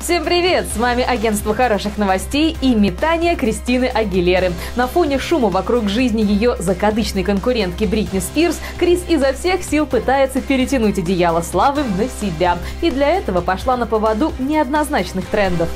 Всем привет! С вами агентство хороших новостей и метание Кристины Агилеры. На фоне шума вокруг жизни ее закадычной конкурентки Бритни Спирс, Крис изо всех сил пытается перетянуть одеяло славы на себя. И для этого пошла на поводу неоднозначных трендов.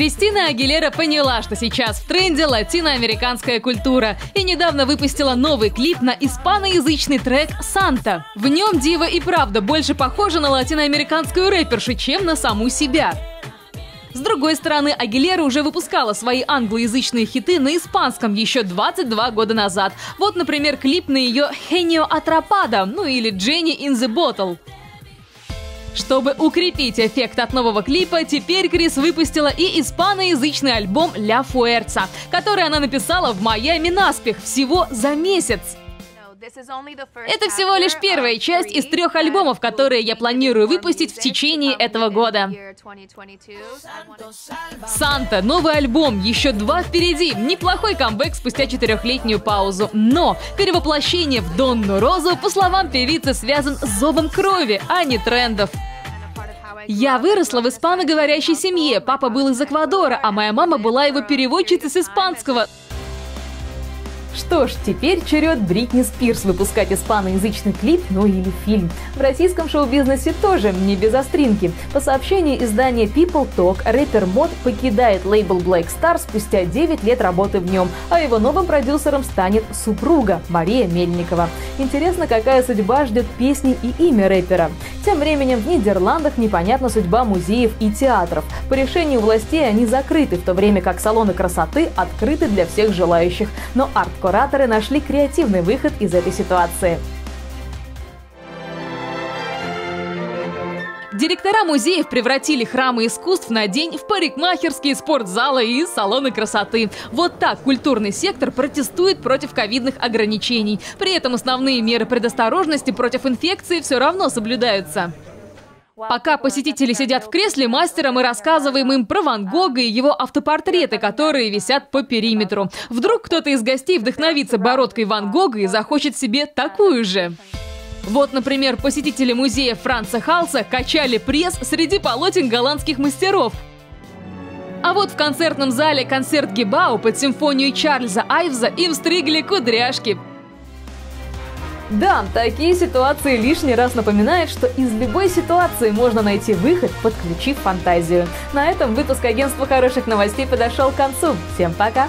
Кристина Агилера поняла, что сейчас в тренде латиноамериканская культура и недавно выпустила новый клип на испаноязычный трек «Санта». В нем Дива и правда больше похожа на латиноамериканскую рэпершу, чем на саму себя. С другой стороны, Агилера уже выпускала свои англоязычные хиты на испанском еще 22 года назад. Вот, например, клип на ее «Хенио Атрапада», ну или «Jenny in the Bottle». Чтобы укрепить эффект от нового клипа, теперь Крис выпустила и испаноязычный альбом «Ля Фуэрца», который она написала в Майами наспех всего за месяц. Это всего лишь первая часть из трех альбомов, которые я планирую выпустить в течение этого года. Санта, новый альбом, еще два впереди. Неплохой камбэк спустя четырехлетнюю паузу. Но перевоплощение в Донну Розу, по словам певицы, связан с зовом крови, а не трендов. Я выросла в испаноговорящей семье. Папа был из Эквадора, а моя мама была его переводчицей с испанского. Что ж, теперь черед Бритни Спирс выпускать испаноязычный клип, ну или фильм. В российском шоу-бизнесе тоже не без остринки. По сообщению издания People Talk, рэпер Мод покидает лейбл Black Star спустя 9 лет работы в нем, а его новым продюсером станет супруга Мария Мельникова. Интересно, какая судьба ждет песни и имя рэпера. Тем временем в Нидерландах непонятна судьба музеев и театров. По решению властей они закрыты, в то время как салоны красоты открыты для всех желающих. Но арт Кураторы нашли креативный выход из этой ситуации. Директора музеев превратили храмы искусств на день в парикмахерские спортзалы и салоны красоты. Вот так культурный сектор протестует против ковидных ограничений. При этом основные меры предосторожности против инфекции все равно соблюдаются. Пока посетители сидят в кресле мастера, мы рассказываем им про Ван Гога и его автопортреты, которые висят по периметру. Вдруг кто-то из гостей вдохновится бородкой Ван Гога и захочет себе такую же. Вот, например, посетители музея Франца Халса качали пресс среди полотен голландских мастеров. А вот в концертном зале концерт Гибау под симфонию Чарльза Айвза им стригли кудряшки. Да, такие ситуации лишний раз напоминают, что из любой ситуации можно найти выход, подключив фантазию. На этом выпуск агентства хороших новостей подошел к концу. Всем пока!